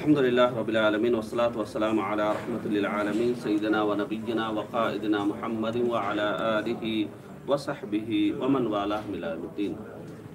अल्हम्दुलिल्लाह रब्बिल आलमीन वस्सलातु वस्सलामु अला रहमतिल आलमीन सय्यिदना व नबिय्यिना व क़ाइदिना मुहम्मदिन व अला आलिहि व सहबिहि व मन वालाह मिला यौमिद्दीन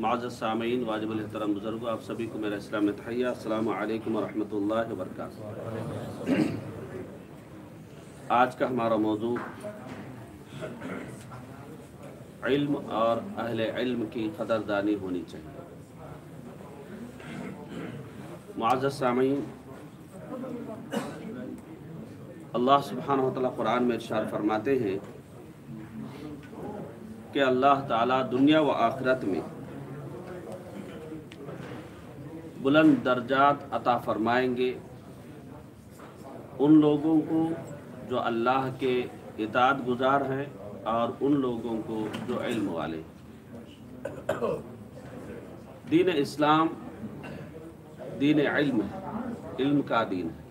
माज़ सामीन, वाजिब एहतरम बुज़ुर्ग, आप सभी को मेरा इस्लाम तहैया। वरहमतुल्लाहि वबरकातुहू। आज का हमारा मौजू इल्म और अहले इल्म की कदरदानी होनी चाहिए। मुआज़ सामीन, अल्लाह सुबहान तआला कुरान में इशार फरमाते हैं कि अल्लाह ताला दुनिया व आखरत में बुलंद दर्जात अता फरमाएँगे। उन लोगों को जो अल्लाह के इतात गुजार हैं और उन लोगों को जो इल्म वाले दीन इस्लाम दीन इल्म है, इल्म का दीन है।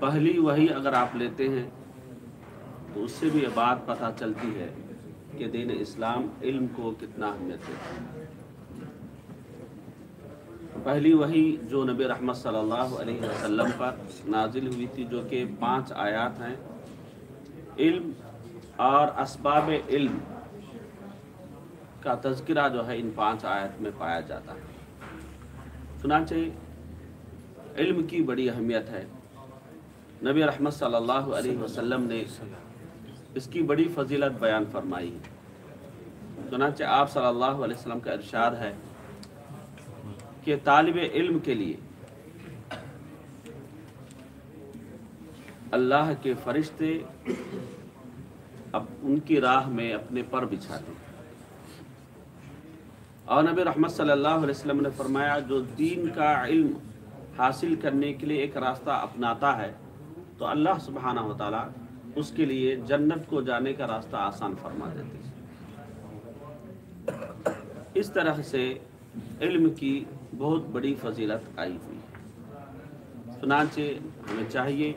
पहली वही अगर आप लेते हैं तो उससे भी ये बात पता चलती है कि दीन इस्लाम इल्म को कितना अहमियत देता है। पहली वही जो नबी रहमत सल्लल्लाहु अलैहि वसल्लम पर नाजिल हुई थी, जो कि पाँच आयात हैं। इल्म और असबाब इल्म का तस्करा जो है, इन पाँच आयत में पाया जाता है। चुनाचे इल्म की बड़ी अहमियत है। नबी रहमत सल्लल्लाहु अलैहि वसल्लम ने इसकी बड़ी फजीलत बयान फरमाई है। चुनाचे आप सल्लल्लाहु अलैहि वसल्लम का इरशाद है कि तालब इल्म के लिए। अल्लाह के फरिश्ते अब उनकी राह में अपने पर बिछाते और नबी रहमत सल्लल्लाहु अलैहि वसल्लम ने फरमाया, जो दीन का इल्म हासिल करने के लिए एक रास्ता अपनाता है तो अल्लाह सुबहाना ताला उसके लिए जन्नत को जाने का रास्ता आसान फरमा देते इस तरह से इल्म की बहुत बड़ी फजीलत आई हुई है। सुनाचे हमें चाहिए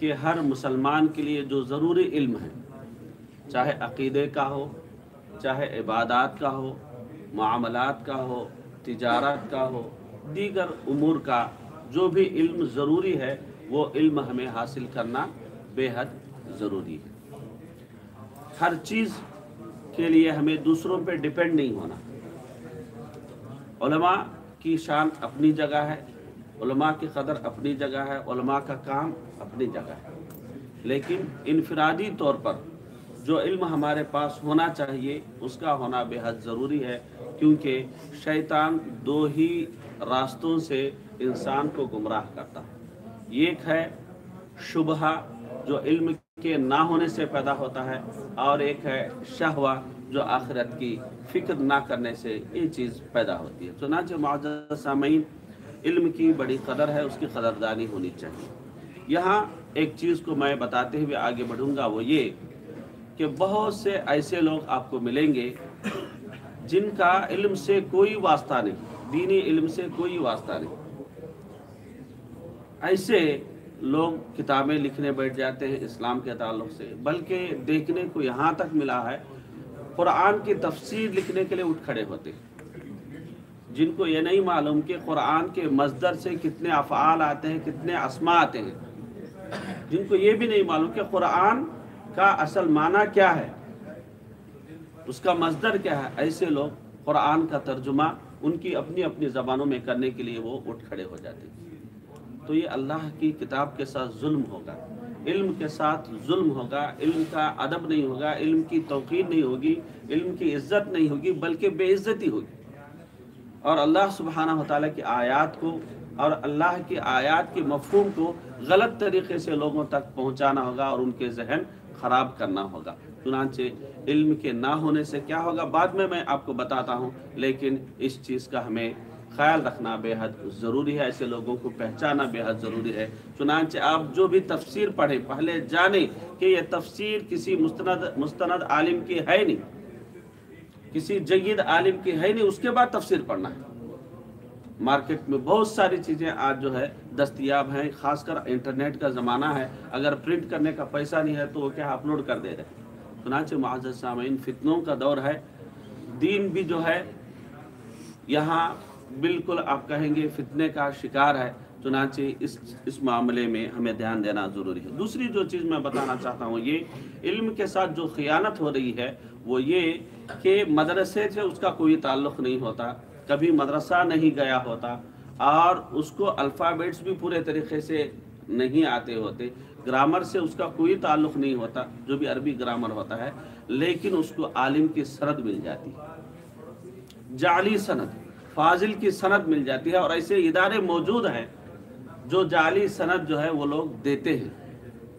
कि हर मुसलमान के लिए जो ज़रूरी इल्म है, चाहे अकीदे का हो, चाहे इबादत का हो, मामलात का हो, तजारत का हो, दीगर उमूर का जो भी इल्म ज़रूरी है, वो इल्म हमें हासिल करना बेहद ज़रूरी है। हर चीज़ के लिए हमें दूसरों पे डिपेंड नहीं होना। उलमा की शान अपनी जगह है, उलमा की कदर अपनी जगह है, उलमा का काम अपनी जगह है। लेकिन इनफरादी तौर पर जो इल्म हमारे पास होना चाहिए, उसका होना बेहद ज़रूरी है, क्योंकि शैतान दो ही रास्तों से इंसान को गुमराह करता है। एक है शुबहा, जो इल्म के ना होने से पैदा होता है, और एक है शहवा जो आखिरत की फ़िक्र ना करने से ये चीज़ पैदा होती है। चुनाच मामीन इल्म की बड़ी कदर है, उसकी कदरदानी होनी चाहिए। यहाँ एक चीज़ को मैं बताते हुए आगे बढ़ूँगा, वो ये कि बहुत से ऐसे लोग आपको मिलेंगे जिनका इल्म से कोई वास्ता नहीं, दीनी इल्म से कोई वास्ता नहीं। ऐसे लोग किताबें लिखने बैठ जाते हैं इस्लाम के ताल्लुक से, बल्कि देखने को यहाँ तक मिला है कुरान की तफसीर लिखने के लिए उठ खड़े होते जिनको ये नहीं मालूम कि कुरान के मजदर से कितने अफ़ाल आते हैं, कितने असमा आते हैं। जिनको ये भी नहीं मालूम कि कुरान का असल माना क्या है, उसका मजदर क्या है, ऐसे लोग कुरान का तर्जुमा उनकी अपनी अपनी ज़बानों में करने के लिए वो उठ खड़े हो जाते तो ये अल्लाह की किताब के साथ जुल्म होगा। इल्म के साथ जुल्म होगा, इल्म का अदब नहीं होगा, इल्म की तोक़ीर नहीं होगी, इल्म की इज़्ज़त नहीं होगी, बल्कि बेइज्जती होगी। और अल्लाह सुबहाना ताला की आयात को और अल्लाह की आयात के मफहूम को गलत तरीके से लोगों तक पहुंचाना होगा और उनके जहन ख़राब करना होगा। चुनाचे इल्म के ना होने से क्या होगा, बाद में मैं आपको बताता हूँ, लेकिन इस चीज़ का हमें ख्याल रखना बेहद ज़रूरी है, ऐसे लोगों को पहचाना बेहद ज़रूरी है। चुनाचे आप जो भी तफसीर पढ़ें, पहले जाने कि यह तफसीर किसी मुस्तनद मुस्तनद आलिम की है नहीं। किसी जयद आलिम की है नहीं, उसके बाद तफसीर पढ़ना है। मार्केट में बहुत सारी चीज़ें आज जो है दस्तियाब हैं, खासकर इंटरनेट का ज़माना है। अगर प्रिंट करने का पैसा नहीं है तो वो क्या अपलोड कर दे रहे हैं? सुनाचे मुआज़ सामीन फितनों का दौर है। दीन भी जो है, यहाँ बिल्कुल आप कहेंगे फितने का शिकार है, चुनाचे इस इस मामले में हमें ध्यान देना ज़रूरी है। दूसरी जो चीज़ मैं बताना चाहता हूँ, ये इल्म के साथ जो ख़ियानत हो रही है, वो ये कि मदरसे से उसका कोई ताल्लुक़ नहीं होता, कभी मदरसा नहीं गया होता, और उसको अल्फ़ाबेट्स भी पूरे तरीके से नहीं आते होते, ग्रामर से उसका कोई ताल्लुक़ नहीं होता, जो भी अरबी ग्रामर होता है, लेकिन उसको आलिम की सरद मिल जाती है। जाली सनद। फाजिल की सनद मिल जाती है और ऐसे इदारे मौजूद हैं जो जाली सनद जो है वो लोग देते हैं।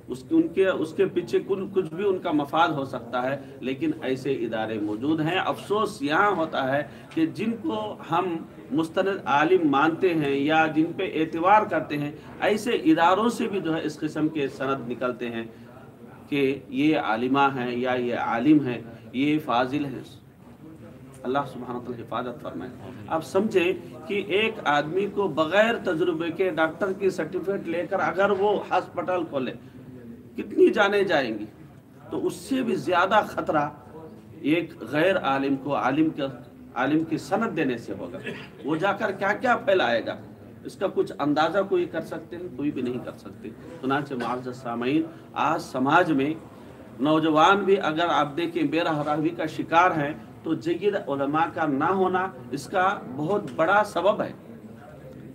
उसके उनके, उसके पीछे कुछ कुछ भी उनका मफाद हो सकता है, लेकिन ऐसे इदारे मौजूद हैं। अफसोस यहाँ होता है कि जिनको हम मुस्तंद आलिम मानते हैं या जिन पे एतवार करते हैं, ऐसे इदारों से भी जो है इस किस्म के सनद निकलते हैं कि ये आलिमा हैं या ये आलिम हैं, ये फाजिल हैं। अल्लाह सुबहान हिफाजत फरमाए। आप समझे कि एक आदमी को बगैर तजुर्बे के डॉक्टर की सर्टिफिकेट लेकर अगर वो हॉस्पिटल खोले, कितनी जाने जाएँगी? तो उससे भी ज़्यादा ख़तरा एक गैर आलिम को आलिम के, आलिम की सनत देने से होगा। वो जाकर क्या क्या फैलाएगा? इसका कुछ अंदाज़ा कोई कर सकते हैं, कोई भी नहीं कर सकते। तो नाचे मुआज़ सामीन आज समाज में नौजवान भी अगर आप देखें बेरहरावी का शिकार हैं तो जयद उलमा का ना होना इसका बहुत बड़ा सबब है।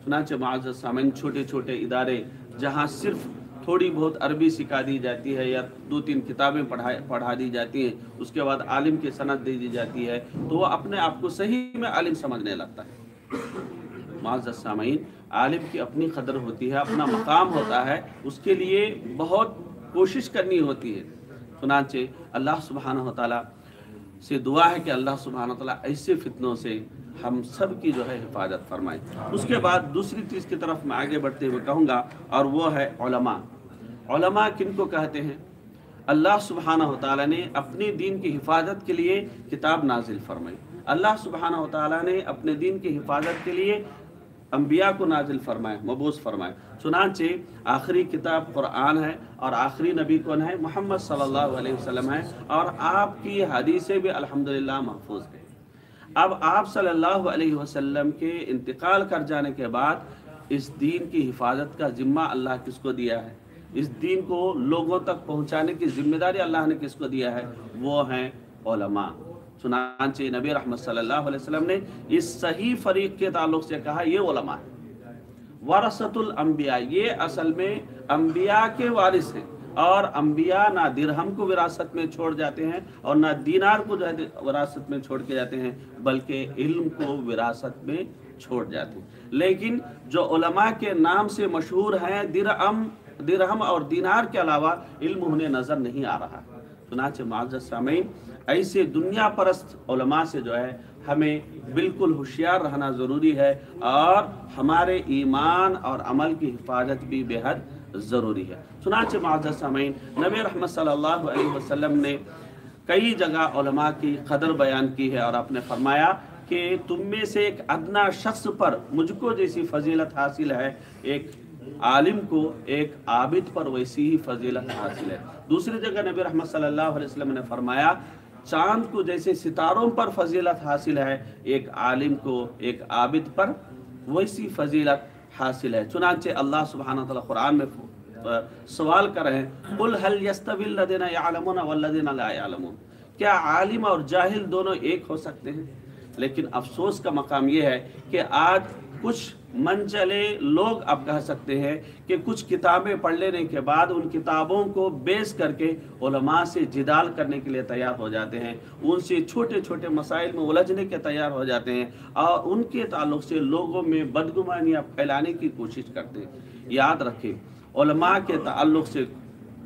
सुनाचे मुआज़ सामीन छोटे छोटे इदारे, जहाँ सिर्फ़ थोड़ी बहुत अरबी सिखा दी जाती है या दो तीन किताबें पढ़ा पढ़ा दी जाती हैं, उसके बाद आलिम की सनत दे दी जाती है तो वह अपने आप को सही में आलिम समझने लगता है। माजीन आलिम की अपनी कदर होती है, अपना मकाम होता है, उसके लिए बहुत कोशिश करनी होती है। सुनाचे अल्लाह सुबहाना तला से दुआ है कि अल्लाह सुबहाना तला ऐसे फितनों से हम सब की जो है हिफाजत फरमाए। उसके बाद दूसरी चीज़ की तरफ़ मैं आगे बढ़ते हुए कहूँगा, और वो है ओलमा किन को कहते हैं? अल्लाह सुबहाना तला ने अपने दीन की हिफाजत के लिए किताब नाजिल फरमाई। अल्लाह सुबहाना तला ने अपने दीन की हिफाजत के लिए अम्बिया को नाजिल फरमाए, मबूस फरमाए। चुनाचे आखिरी किताब कुरान है और आखिरी नबी कौन है? मोहम्मद सल्लल्लाहु अलैहि वसल्लम है और आपकी हदीसें भी अल्हम्दुलिल्लाह महफूज है। अब आप सल्लल्लाहु अलैहि वसल्लम के इंतकाल कर जाने के बाद इस दीन की हिफाजत का ज़िम्मा अल्लाह किसको दिया है? इस दीन को लोगों तक पहुँचाने की ज़िम्मेदारी अल्लाह ने किसको दिया है? वो हैं सुनाचे नबी रहमत सल्लल्लाहु अलैहि वसल्लम ने इस सही फरीक के ताल्लुक से कहा, ये ओलमा है, वरसतुल अम्बिया ये असल में अम्बिया के वारिस हैं और अम्बिया ना दिरहम को विरासत में छोड़ जाते हैं और ना दीनार को जो है विरासत में छोड़ के जाते हैं, बल्कि इल्म को विरासत में छोड़ जाते हैं। लेकिन जो उलमा के नाम से मशहूर हैं, दिरहम दिरहम और दीनार के अलावा इल्म उन्हें नज़र नहीं आ रहा। चुनाचे माजत सामीन ऐसे दुनिया परस्त उलमा से जो है, हमें बिल्कुल होशियार रहना ज़रूरी है और हमारे ईमान और अमल की हिफाजत भी बेहद ज़रूरी है। सुनाचे माजत सामीन नबी रहमत सल्लल्लाहु अलैहि वसल्लम ने कई जगह उलमा की कदर बयान की है और आपने फरमाया कि तुम में से एक अदना शख्स पर मुझको जैसी फजीलत हासिल है, एक आलिम को एक आबिद पर वैसी ही फजीलत हासिल है। दूसरी जगह नबी रहमत सल्लल्लाहु अलैहि वसल्लम ने फरमाया, चाँद को जैसे सितारों पर फजीलत हासिल है, एक आलिम को एक आबिद पर वैसी फजीलत हासिल है। चुनाचे अल्लाह सुबहान कुरान में सवाल कर रहे हैं, कुल हल यस्तविल्लदीना यालमुन वल्लदीना ला यालमुन? क्या आलिम और जाहिल दोनों एक हो सकते हैं? लेकिन अफसोस का मकाम यह है कि आज कुछ मन चले, लोग अब कह सकते हैं कि कुछ किताबें पढ़ लेने के बाद उन किताबों को बेस करके उलमा से जिदाल करने के लिए तैयार हो जाते हैं। उनसे छोटे छोटे मसाइल में उलझने के तैयार हो जाते हैं और उनके ताल्लुक से लोगों में बदगुमानियाँ फैलाने की कोशिश करते हैं। याद रखें, उलमा के ताल्लुक से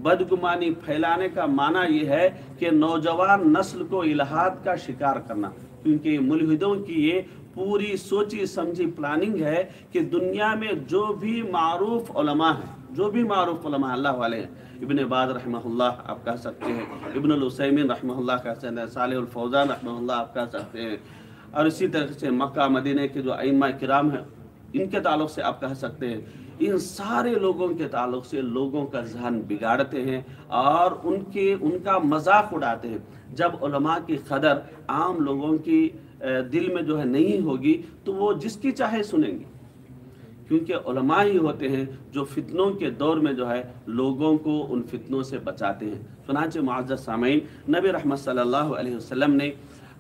बदगुमानी फैलाने का माना यह है कि नौजवान नस्ल को इलाहाद का शिकार करना। क्योंकि मुलहिदों की ये पूरी सोची समझी प्लानिंग है कि दुनिया में जो भी मारूफ उलमा है, जो भी मारूफ उलमा अल्लाह वाले हैं। इबन बाद रहमल्ला आप कह सकते हैं, इबन हुसैमिन रहमल्ला कह सकते हैं सालफौजान रहमल्ला आप कह सकते हैं। और इसी तरह से मक्का, मदीने के जो अइमा कराम हैं, इनके ताल्लुक से आप कह सकते हैं इन सारे लोगों के ताल्लुक से लोगों का जहन बिगाड़ते हैं और उनके, उनका मज़ाक उड़ाते हैं। जब उलमा की कदर आम लोगों की दिल में जो है नहीं होगी तो वो जिसकी चाहे सुनेंगे। क्योंकि उलमा ही होते हैं जो फितनों के दौर में जो है लोगों को उन फितनों से बचाते हैं। सुनाचे मुआज़ सामीन नबी रहमत सल्लल्लाहु अलैहि वसल्लम ने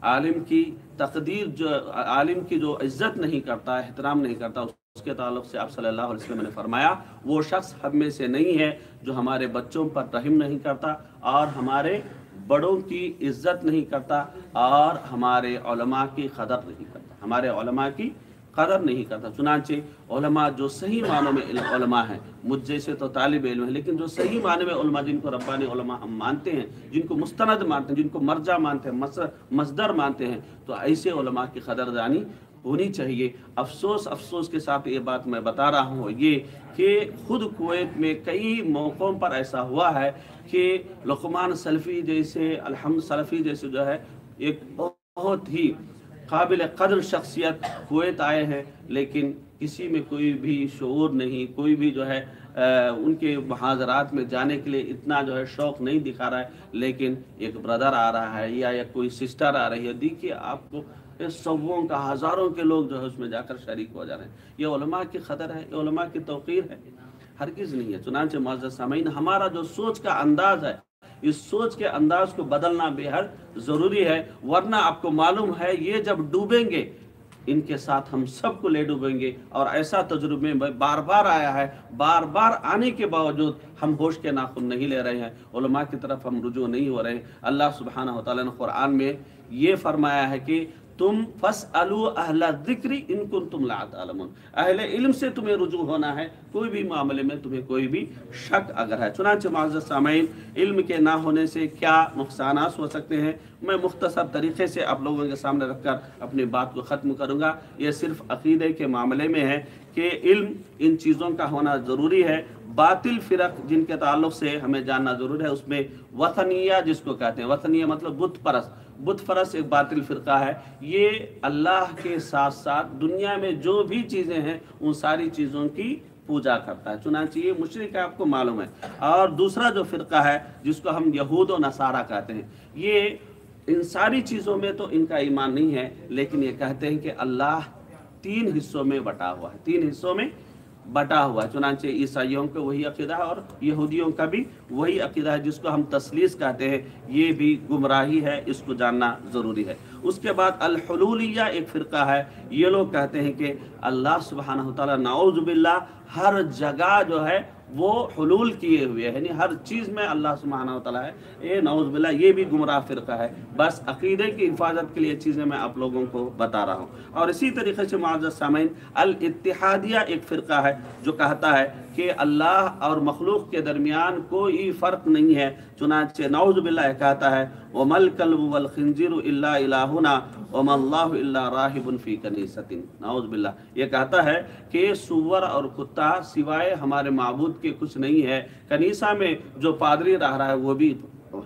आलिम की तकदीर जो, आलिम की जो इज़्ज़त नहीं करता, एहतराम नहीं करता उसके ताल्लुक से आप सल्लल्लाहु अलैहि वसल्लम ने फरमाया, वो शख्स हम में से नहीं है जो हमारे बच्चों पर रहम नहीं करता और हमारे बड़ों की इज़्ज़त नहीं करता और हमारे की कदर नहीं करता। हमारे की कदर नहीं करता। चुनाचे जो सही मानों में उलमा है, मुझ जैसे तो तालिब इल्म है, लेकिन जो सही माने में जिनको रब्बानी उलमा हम मानते हैं, जिनको मुस्तनद मानते हैं, जिनको मर्जा मानते हैं मसदर मानते हैं तो ऐसे उलमा की कदरदानी होनी चाहिए। अफसोस अफसोस के साथ ये बात मैं बता रहा हूँ ये कि खुद कुवैत में कई मौक़ों पर ऐसा हुआ है कि लुकमान सल्फ़ी जैसे अलहमद सल्फ़ी जैसे जो है एक बहुत ही काबिल कदर शख्सियत कुवैत आए हैं लेकिन किसी में कोई भी शूर नहीं कोई भी जो है आ, उनके महाजरात में जाने के लिए इतना जो है शौक़ नहीं दिखा रहा है। लेकिन एक ब्रदर आ रहा है या, या कोई सिस्टर आ रही है देखिए आपको सौों का हज़ारों के लोग जो है उसमें जाकर शरीक हो जा रहे हैं। ये की खतर है, ये उलमा की तोक़ीर है। हर किस नहीं है, चुनाच मुआज़ सामीन हमारा जो सोच का अंदाज है, इस सोच के अंदाज को बदलना बेहद ज़रूरी है, वरना आपको मालूम है, ये जब डूबेंगे, इनके साथ हम सबको ले डूबेंगे। और ऐसा तजुर्बे में बार बार आया है बार बार आने के बावजूद हम होश के नाखुन नहीं ले रहे हैं। उलमा की तरफ़ हम रुजू नहीं हो रहे हैं। अल्लाह सुबहाना कुरान में ये फरमाया है कि तुम फस अलू अहला जिक्री इनकुन तुम लातमन अहले इल्म से तुम्हें रुजू होना है, कोई भी मामले में तुम्हें कोई भी शक अगर है। चुनाच माजत सामीन इल्म के ना होने से क्या नुकसान हो सकते हैं? मैं मुख्तसर तरीके से आप लोगों के सामने रखकर अपनी बात को ख़त्म करूँगा। ये सिर्फ़ अकीदे के मामले में है कि इल्म इन चीज़ों का होना ज़रूरी है। बातिल फ़िरक जिनके ताल्लुक से हमें जानना ज़रूरी है, उसमें वतनिया जिसको कहते हैं, वतनिया मतलब बुत परस्त। बुत फरस एक बातिल फ़िरका है। ये अल्लाह के साथ साथ दुनिया में जो भी चीज़ें हैं, उन सारी चीज़ों की पूजा करता है। चुनाची ये मुशरक आपको मालूम है। और दूसरा जो फ़िरका है, जिसको हम यहूद और नसारा कहते हैं, ये इन सारी चीज़ों में तो इनका ईमान नहीं है, लेकिन ये कहते हैं कि अल्लाह तीन हिस्सों में बटा हुआ है। तीन हिस्सों में बटा हुआ चुनाचे ईसाइयों का वही अकीदा है और यहूदियों का भी वही अकीदा है, जिसको हम तसलीस कहते हैं। ये भी गुमराही है, इसको जानना ज़रूरी है। उसके बाद अलहलूलिया एक फ़िरका है। ये लोग कहते हैं कि अल्लाह सुबहाना नाउज़बिल्ला हर जगह जो है वो हलूल किए हुए, यानी हर चीज़ में अल्लाह सुबहाना तला है। ये नौज बिल्ला ये भी गुमराह फ़िरका है। बस अकीदे की हिफाजत के लिए चीज़ें मैं आप लोगों को बता रहा हूँ। और इसी तरीके से मुआज़ सामीन अलतिहादिया एक फ़िरका है, जो कहता है कि अल्लाह और मखलूक के दरमियान कोई फ़र्क नहीं है। चुनाचे नौज बिल्ला कहता है, वमल कल्ब वल खंजीर इलाहुना राहिबुन फ़ी कनीसतिन। नौज बिल्ला ये कहता है कि सुवर और कुत्ता सिवाय हमारे मबूद के कुछ नहीं है। कनीसा में जो पादरी रह रहा है, वो भी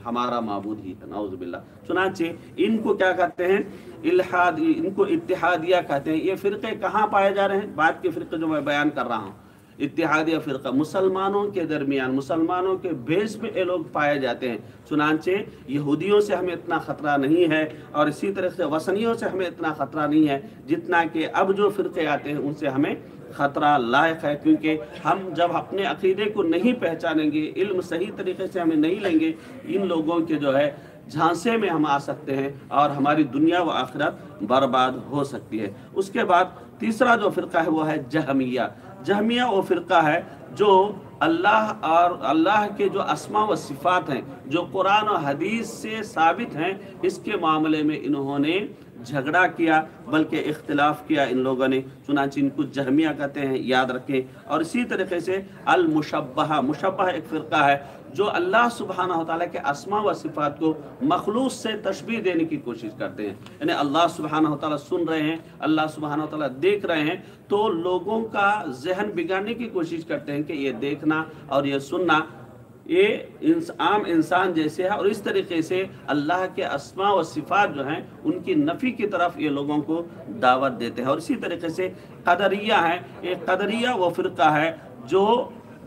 हमारा मबूद ही है। नौज बिल्ला चुनाचे इनको क्या कहते हैं? इल्हाद, इनको इतिहादिया कहते हैं। ये फ़िरक़े कहाँ पाए जा रहे हैं? बात के फ़िरक़े जो मैं बयान कर रहा हूँ। इतिहादिया फ़िरका मुसलमानों के दरमियान, मुसलमानों के बेस में ये लोग पाए जाते हैं। चुनाचे यहूदियों से हमें इतना ख़तरा नहीं है और इसी तरह से वसनियों से हमें इतना ख़तरा नहीं है, जितना कि अब जो फ़िरके आते हैं, उनसे हमें ख़तरा लायक है, क्योंकि हम जब अपने अकीदे को नहीं पहचानेंगे, इल्म सही तरीके से हमें नहीं लेंगे, इन लोगों के जो है, झांसे में हम आ सकते हैं और हमारी दुनिया व आखिरत बर्बाद हो सकती है। उसके बाद तीसरा जो फ़िरका है, वो है जहमिया। जहमिया वो फ़िरका है, जो अल्लाह और अल्लाह के जो असमा व सिफ़ात हैं, जो कुरान और हदीस से साबित हैं, इसके मामले में इन्होंने झगड़ा किया, बल्कि इख्तलाफ किया इन लोगों ने। चुनाच इनको जहमिया कहते हैं, याद रखें। और इसी तरीके से अल मुशबा मुशबा एक फ़िरका है, जो अल्लाह सुबहाना तला के असमा व सिफ़ात को मखलूस से तशबी देने की कोशिश करते हैं। यानी अल्लाह सुबहाना तला सुन रहे हैं, अल्लाह सुबहाना तला देख रहे हैं तो लोगों का जहन बिगाड़ने की कोशिश करते हैं कि ये देखना और ये सुनना ये इंस, आम इंसान जैसे है और इस तरीके से अल्लाह के असमा व सिफात जो हैं उनकी नफ़ी की तरफ़ ये लोगों को दावत देते हैं। और इसी तरीके से कदरिया है ये कदरिया व फ़िरका है जो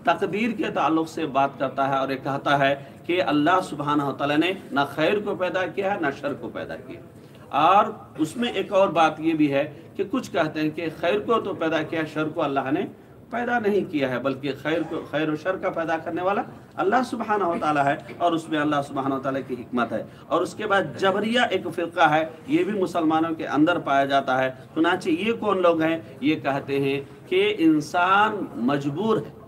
तकदीर के ताल्लुक से बात करता है और ये कहता है कि अल्लाह सुबहाना तआला ने ना खैर को पैदा किया है ना शर को पैदा किया और उसमें एक और बात ये भी है कि कुछ कहते हैं कि खैर को तो पैदा किया शर को अल्लाह ने पैदा नहीं किया है, बल्कि खैर को खैर और शर का पैदा करने वाला अल्लाह सुबहाना ताला है और उसमें अल्लाह सुबहाना ताला की हिकमत है। और उसके बाद जबरिया एक फ़िरका है, ये भी मुसलमानों के अंदर पाया जाता है। सुनाचे ये कौन लोग हैं? ये कहते हैं कि इंसान मजबूर है।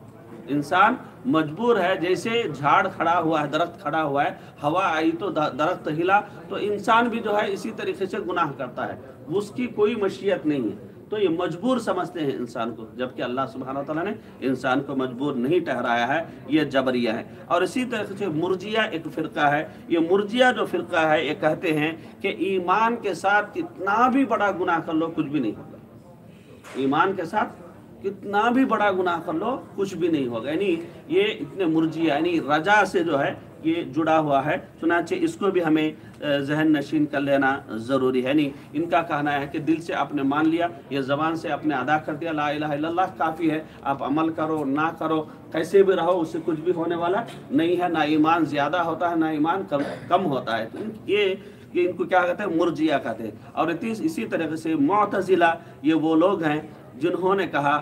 इंसान मजबूर है, जैसे झाड़ खड़ा हुआ है, दरख्त खड़ा हुआ है, हवा आई तो दरख्त हिला तो इंसान भी जो है इसी तरीके से गुनाह करता है। उसकी कोई मशीयत नहीं है। तो ये मजबूर समझते हैं इंसान को, जबकि अल्लाह सुबहाना तआला ने इंसान को मजबूर नहीं ठहराया है, ये जबरिया है। और इसी तरह से मुर्जिया एक फ़िरका है, ये मुर्जिया जो फ़िरका है, ये कहते हैं कि ईमान के साथ कितना भी बड़ा गुनाह कर लो, कुछ भी नहीं होगा। ईमान के साथ कितना भी बड़ा गुनाह कर लो, कुछ भी नहीं होगा। यानी ये इतने मुर्जी यानी रजा से जो है ये जुड़ा हुआ है। चुनाचे इसको भी हमें जहन नशीन कर लेना ज़रूरी है नहीं। इनका कहना है कि दिल से आपने मान लिया, ये ज़बान से आपने अदा कर दिया। ला इलाहा काफ़ी है। आप अमल करो, ना करो, कैसे भी रहो, उससे कुछ भी होने वाला नहीं है। ना ईमान ज़्यादा होता है, ना ईमान कम कम होता है। तो ये ये इनको क्या कहते हैं? मुर्जिया कहते हैं। और इसी तरीके से मोतजिला ये वो लोग हैं जिन्होंने कहा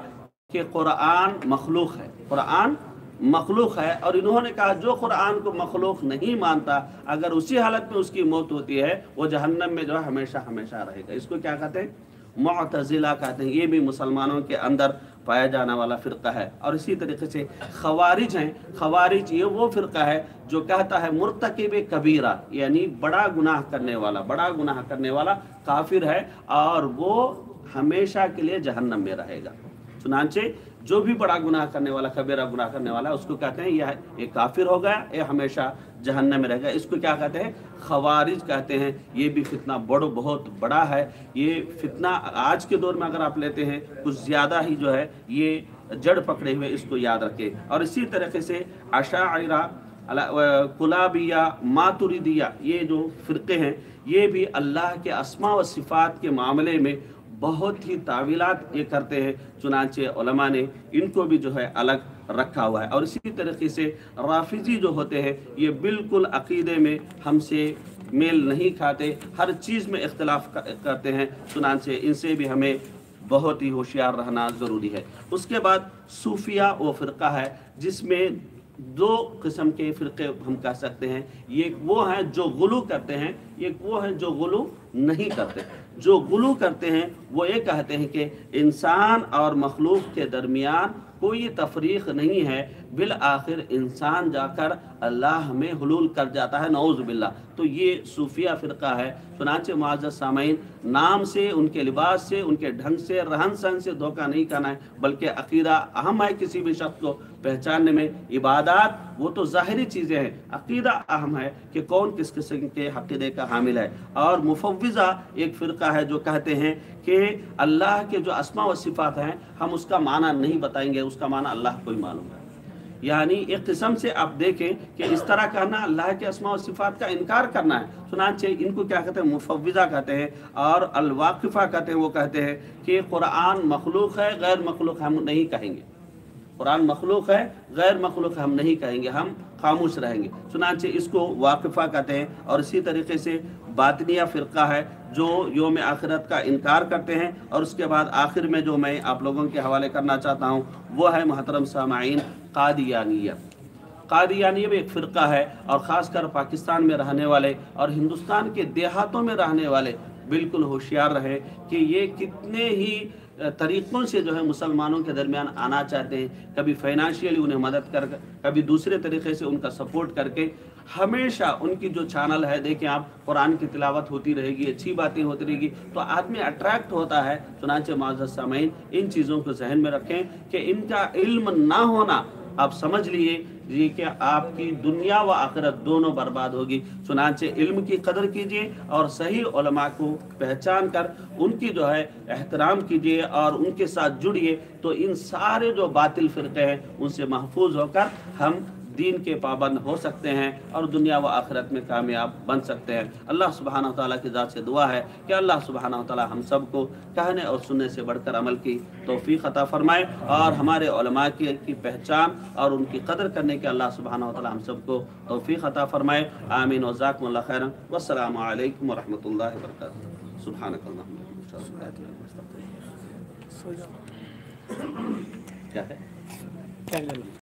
कि कुरान मखलूक है। कुरान मखलूक है और इन्होंने कहा, जो कुरान को मखलूक नहीं मानता, अगर उसी हालत में उसकी मौत होती है, वो जहन्नम में जो है हमेशा हमेशा रहेगा। इसको क्या कहते हैं? मतजिला कहते हैं। ये भी मुसलमानों के अंदर पाया जाने वाला फ़िरका है। और इसी तरीके से खवारिज हैं। खवारिज ये वो फ़िरका है जो कहता है, मुर्तकब कबीरा यानी बड़ा गुनाह करने वाला, बड़ा गुनाह करने वाला काफिर है और वो हमेशा के लिए जहन्नम में रहेगा। चुनाचे जो भी बड़ा गुनाह करने वाला कबीरा गुनाह करने वाला उसको कहते हैं, यह एक काफिर हो गया ये हमेशा जहन्नम में रहेगा इसको क्या कहते हैं? खवारिज कहते हैं। ये भी फितना बड़ो, बहुत बड़ा है। ये फितना आज के दौर में अगर आप लेते हैं, कुछ ज़्यादा ही जो है, ये जड़ पकड़े हुए इसको याद रखें। और इसी तरीके से आशाइरा कुलाबिया, मातुरिदिया, ये जो फ़िरक़े हैं, ये भी अल्लाह के असमा व सिफ़ात के मामले में बहुत ही तावीलात ये करते हैं, चुनाचे उलमा ने इनको भी जो है अलग रखा हुआ है। और इसी तरीके से राफिजी जो होते हैं, ये बिल्कुल अकीदे में हमसे मेल नहीं खाते, हर चीज़ में इख्तलाफ करते हैं, चुनाचे इनसे भी हमें बहुत ही होशियार रहना ज़रूरी है। उसके बाद सूफिया वो फ़िरका है, जिसमें दो किस्म के फ़िरक़े हम कह सकते हैं ये वो हैं जो गुलू करते हैं, एक वो हैं जो गुलू नहीं करते। जो गुलू करते हैं, वो ये कहते हैं कि इंसान और मखलूक के दरमियान कोई तफरीक नहीं है। बिल आखिर इंसान जाकर अल्लाह में हलूल कर जाता है नौज बिल्ला तो ये सूफिया फ़िरका है। सुनाचे मुआज़ सामीन, नाम से, उनके लिबास से, उनके ढंग से रहन सहन से धोखा नहीं करना है, बल्कि अकीदा अहम है किसी भी शख्स को। पहचानने में इबादत, वो तो ज़ाहरी चीज़ें हैं। अकीदा अहम है कि कौन किस किस्म के अकीदे का हामिल है। और मुफवज़ा एक फ़िरका है जो कहते हैं कि अल्लाह के जो असमा व सिफ़ात हैं, हम उसका माना नहीं बताएँगे, उसका माना अल्लाह को ही मालूम है। यानी एक किस्म से आप देखें कि इस तरह कहना अल्लाह के असमा और सिफात का इनकार करना है। सुनाचे इनको क्या कहते हैं? मुफविज़ा कहते हैं और अलवाकिफ़ा कहते हैं, वो कहते हैं कि कुरान मखलूक है, गैर मखलूक हम नहीं कहेंगे। कुरान मखलूक है, गैर मखलूक हम नहीं कहेंगे, हम खामोश रहेंगे। सुनाचे इसको वाकफ़ा कहते हैं और इसी तरीके से बातनिया फ़िरका है जो योम आखिरत का इनकार करते हैं और उसके बाद आखिर में जो मैं आप लोगों के हवाले करना चाहता हूँ, वो है महतरम सामाइन कादियानिया। कादियानिया भी एक फ़िरका है और ख़ासकर पाकिस्तान में रहने वाले और हिंदुस्तान के देहातों में रहने वाले बिल्कुल होशियार रहे कि ये कितने ही तरीक़ों से जो है मुसलमानों के दरमियान आना चाहते हैं, कभी फाइनेंशियली उन्हें मदद कर, कभी दूसरे तरीके से उनका सपोर्ट करके। हमेशा उनकी जो चैनल है, देखें आप, कुरान की तिलावत होती रहेगी, अच्छी बातें होती रहेगी तो आदमी अट्रैक्ट होता है। चुनाचे माजद सामीन इन चीज़ों को जहन में रखें कि इनका इल्म ना होना, आप समझ लिए ये कि आपकी दुनिया व आखिरत दोनों बर्बाद होगी। चुनाचे इल्म की कदर कीजिए और सही उलमा को पहचान कर उनकी जो है एहतराम कीजिए और उनके साथ जुड़िए। तो इन सारे जो बातिल फ़िरक़े हैं, उनसे महफूज होकर हम दीन के पाबंद हो सकते हैं और दुनिया व आखिरत में कामयाब बन सकते हैं। अल्लाह सुबहाना ताला की ज़ात से दुआ है कि अल्लाह सुबहाना ताला हम सबको कहने और सुनने से बढ़कर अमल की तोफ़ी अता फ़रमाए और हमारे की, की पहचान और उनकी कदर करने के अल्लाह सुबहाना ताला हम सबको तोफ़ी अता फ़रमाए। आमीन। वज़ाकम खैर वसलम वरहमल वर्क सुबहान क्या है?